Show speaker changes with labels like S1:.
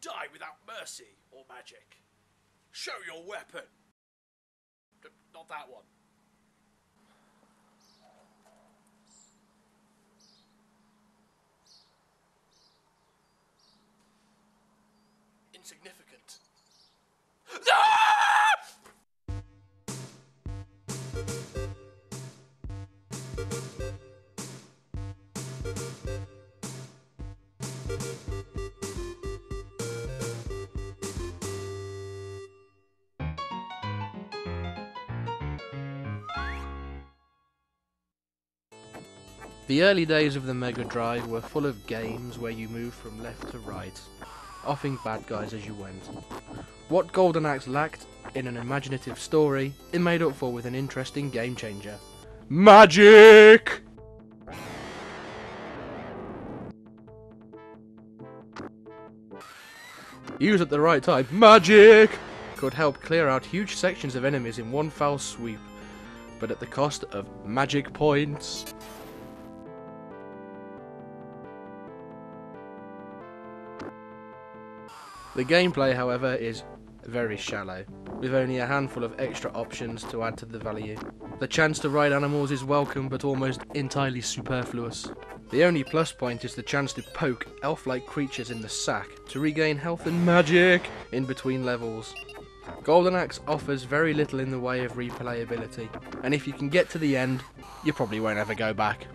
S1: die without mercy or magic. Show your weapon. D- not that one. Insignificant. Ah!
S2: The early days of the Mega Drive were full of games where you moved from left to right, offing bad guys as you went. What Golden Axe lacked in an imaginative story, it made up for with an interesting game changer. Magic! Used at the right time, magic! Could help clear out huge sections of enemies in one foul sweep, but at the cost of magic points. The gameplay, however, is very shallow, with only a handful of extra options to add to the value. The chance to ride animals is welcome but almost entirely superfluous. The only plus point is the chance to poke elf-like creatures in the sack to regain health and magic in between levels. Golden Axe offers very little in the way of replayability, and if you can get to the end, you probably won't ever go back.